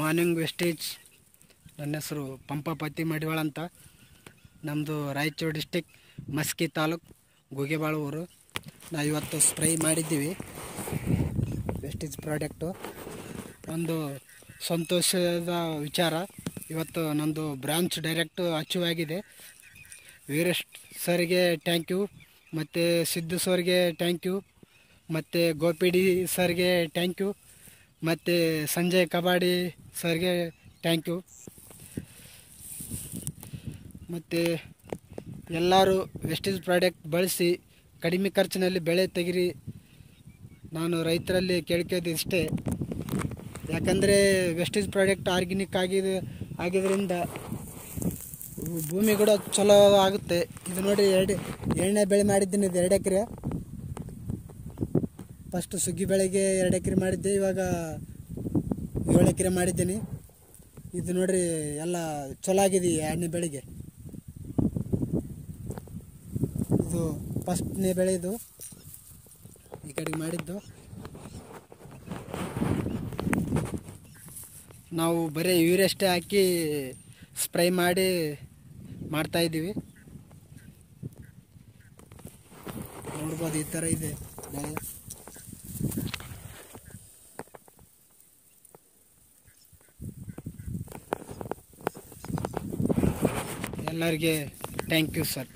Morning wastage. ನನ್ನ ಹೆಸರು ಪಂಪಾಪತಿ ಮಡಿವಾಳ ಅಂತ. ನಮ್ಮದು ರಾಯಚೂರು ಡಿಸ್ಟಿಕ್ ಮಸ್ಕಿ ತಾಲೂಕು ಗುಗೆಬಾಳ ಊರು ನಾವು ಇವತ್ತು ಸ್ಪ್ರೈ ಮಾಡಿದ್ದೀವಿ. Wastage product. ಒಂದು ಸಂತೋಷದ ವಿಚಾರ. ಇವತ್ತು ನಂದು ಬ್ರಾಂಚ್ ಡೈರೆಕ್ಟು ಅಚೀವ್ ಆಗಿದೆ. ವೀರೇಶ್ ಸರ್ಗೆ ಟ್ಯಾಂಕ್ ಯು ಮತ್ತು ಸಿದ್ದು ಸರ್ಗೆ ಟ್ಯಾಂಕ್ ಯು ಮತ್ತು ಗೋಪಿಡಿ ಸರ್ಗೆ ಟ್ಯಾಂಕ್ ಯು ಮತ್ತು ಸಂಜಯ್ ಕಬಾಡಿ ಸರ್ಗೆ ಥ್ಯಾಂಕ್ ಯು ಮತ್ತು ಎಲ್ಲರೂ ವೆಸ್ಟೇಜ್ ಪ್ರಾಡಕ್ಟ್ ಬಳಸಿ ಕಡಿಮೆ ಖರ್ಚಿನಲ್ಲಿ ಬೆಳೆ ತೆಗಿರಿ. ನಾನು ರೈತರಲ್ಲಿ ಕೇಳ್ಕೋದು ಇಷ್ಟೇ. ಯಾಕಂದರೆ ವೆಸ್ಟೇಜ್ ಪ್ರಾಡಕ್ಟ್ ಆರ್ಗ್ಯಾನಿಕ್ ಆಗಿದೆ ಆಗಿದ್ದರಿಂದ ಭೂಮಿ ಕೂಡ ಚಲೋ ಆಗುತ್ತೆ. ಇದು ನೋಡಿ ಎರಡು ಎರಡನೇ ಬೆಳೆ ಮಾಡಿದ್ದೀನಿ, ಇದು ಎರಡು ಎಕರೆ. ಫಸ್ಟು ಸುಗ್ಗಿ ಬೆಳೆಗೆ ಎರಡು ಎಕರೆ ಮಾಡಿದ್ದೆ, ಇವಾಗ ಏಳು ಎಕರೆ ಮಾಡಿದ್ದೀನಿ. ಇದು ನೋಡ್ರಿ, ಎಲ್ಲ ಚಲೋ ಆಗಿದೆ ಎರಡನೇ ಬೆಳೆಗೆ. ಇದು ಫಸ್ಟ್ನೇ ಬೆಳೆ ಇದು. ಈ ಕಡೆಗೆ ಮಾಡಿದ್ದು. ನಾವು ಬರೀ ಯೂರಿಯಷ್ಟೇ ಹಾಕಿ ಸ್ಪ್ರೈ ಮಾಡಿ ಮಾಡ್ತಾ ಇದ್ದೀವಿ. ನೋಡ್ಬೋದು ಈ ಥರ ಇದೆ ಎಲ್ಲರಿಗೆ ಥ್ಯಾಂಕ್ ಯು ಸರ್